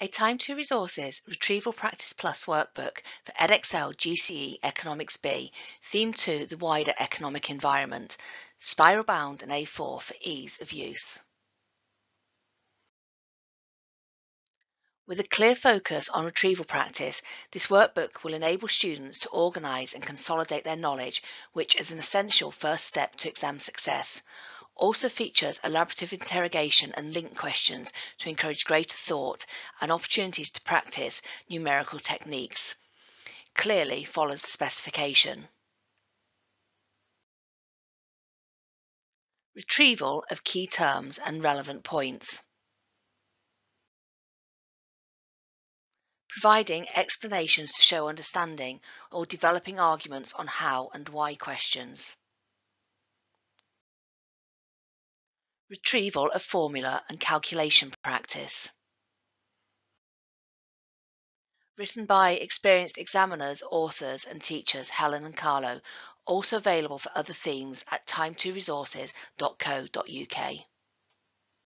A Time2Resources Retrieval Practice Plus workbook for Edexcel GCE Economics B, Theme 2 the wider economic environment, spiral bound and A4 for ease of use. With a clear focus on retrieval practice, this workbook will enable students to organise and consolidate their knowledge, which is an essential first step to exam success. Also features elaborative interrogation and link questions to encourage greater thought and opportunities to practice numerical techniques. Clearly follows the specification. Retrieval of key terms and relevant points. providing explanations to show understanding or developing arguments on how and why questions. Retrieval of formula and calculation practice. Written by experienced examiners, authors and teachers Helen and Carlo, also available for other themes at time2resources.co.uk.